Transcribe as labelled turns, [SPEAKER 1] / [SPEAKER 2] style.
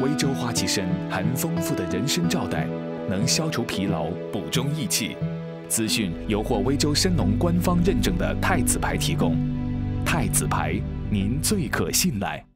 [SPEAKER 1] 微州花旗参含丰富的人参皂苷，能消除疲劳、补中益气。资讯由获微州参农官方认证的太子牌提供，太子牌，您最可信赖。